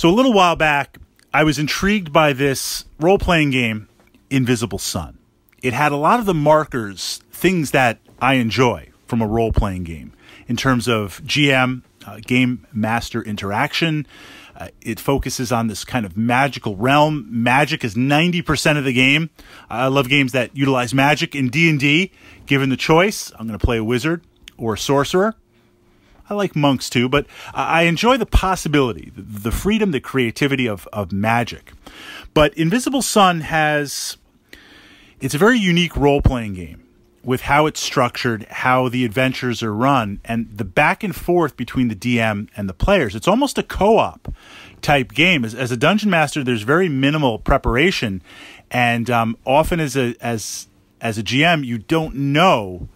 So a little while back, I was intrigued by this role playing game, Invisible Sun. It had a lot of the markers, things that I enjoy from a role playing game in terms of GM, uh, game master interaction. Uh, it focuses on this kind of magical realm. Magic is 90% of the game. I love games that utilize magic in D&D. Given the choice, I'm going to play a wizard or a sorcerer. I like monks too, but I enjoy the possibility, the freedom, the creativity of, of magic. But Invisible Sun has, it's a very unique role playing game with how it's structured, how the adventures are run, and the back and forth between the DM and the players. It's almost a co op type game. As, as, a dungeon master, there's very minimal preparation, and um, often as a as as a GM, you don't know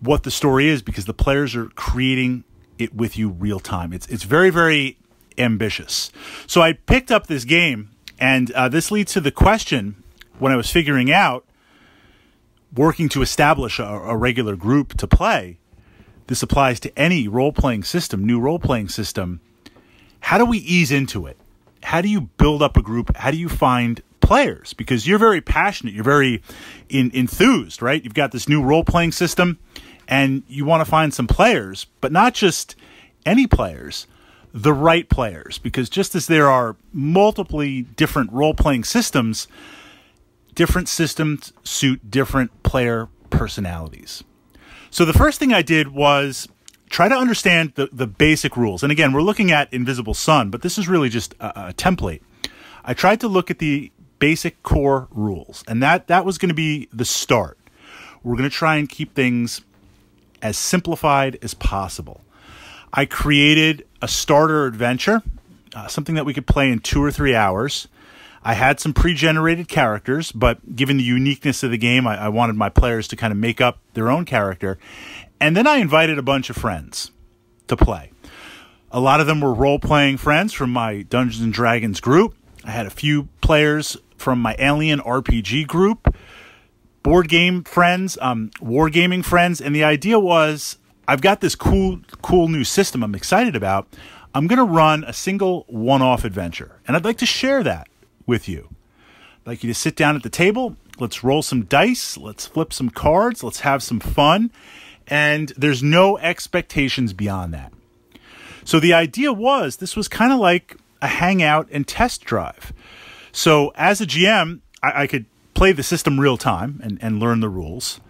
what the story is because the players are creating it with you real time. It's it's very very ambitious. So I picked up this game, and uh, this leads to the question when I was figuring out working to establish a, a regular group to play. This applies to any role playing system, new role playing system. How do we ease into it? How do you build up a group? How do you find players? Because you're very passionate, you're very in, enthused, right? You've got this new role playing system and you want to find some players, but not just any players, the right players. Because just as there are multiply different role playing systems, different systems suit different player personalities. So the first thing I did was try to understand the, the basic rules. And again, we're looking at Invisible Sun, but this is really just a, a template. I tried to look at the basic core rules, and that, that was going to be the start. We're going to try and keep things as simplified as possible. I created a starter adventure, uh, something that we could play in two or three hours. I had some pre generated characters, but given the uniqueness of the game, I, I wanted my players to kind of make up their own character. And then I invited a bunch of friends to play. A lot of them were role playing friends from my Dungeons and Dragons group. I had a few players from my Alien RPG group board game friends, um, wargaming friends, and the idea was I've got this cool, cool new system I'm excited about. I'm going to run a single one-off adventure, and I'd like to share that with you. I'd like you to sit down at the table. Let's roll some dice. Let's flip some cards. Let's have some fun. And there's no expectations beyond that. So the idea was this was kind of like a hangout and test drive. So as a GM, I, I could play the system real time and, and learn the rules.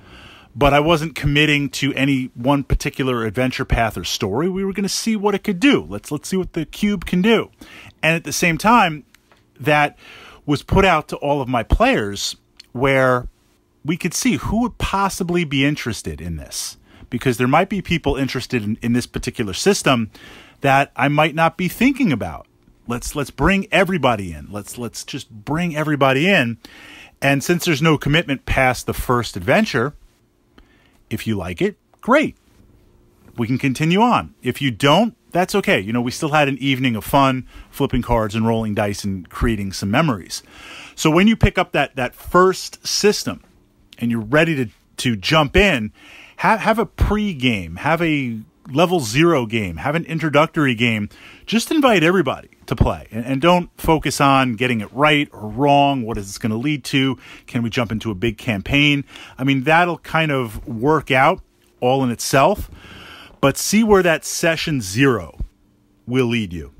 But I wasn't committing to any one particular adventure path or story. We were going to see what it could do. Let's let's see what the cube can do. And at the same time, that was put out to all of my players where we could see who would possibly be interested in this. Because there might be people interested in, in this particular system that I might not be thinking about. Let's let's bring everybody in. Let's let's just bring everybody in and since there's no commitment past the first adventure, if you like it, great. We can continue on. If you don't, that's okay. You know, we still had an evening of fun flipping cards and rolling dice and creating some memories. So when you pick up that that first system and you're ready to to jump in, have have a pre-game, have a level 0 game, have an introductory game. Just invite everybody to play and, and don't focus on getting it right or wrong. What is this going to lead to? Can we jump into a big campaign? I mean, that'll kind of work out all in itself, but see where that session zero will lead you.